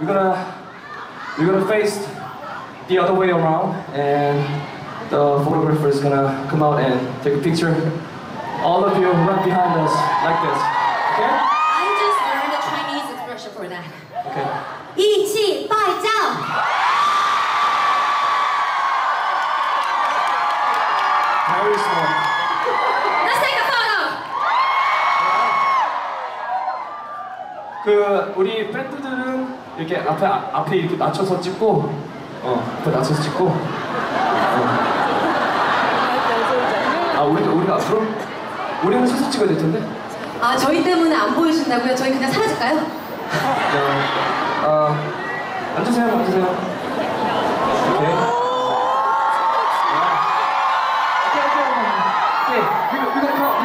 we're gonna we're gonna face the other way around, and the photographer is gonna come out and take a picture. All of you right behind us, like this. Okay? I just learned a Chinese expression for that. Okay. 义气拜将。 Very small. Let's take a photo. 그 우리 밴드들은 이렇게 앞에 아, 앞에 이렇게 낮춰서 찍고 어 앞에 낮춰서 찍고. 어. 아 우리 우리 앞으로? 우리는 서서 찍어야 될 텐데. 아 저희 때문에 안 보여준다고요? 저희 그냥 사라질까요? 어, 어, 앉으세요 앉으세요. 아! 네. 오케이. 오케이 오케이 오케이. we, we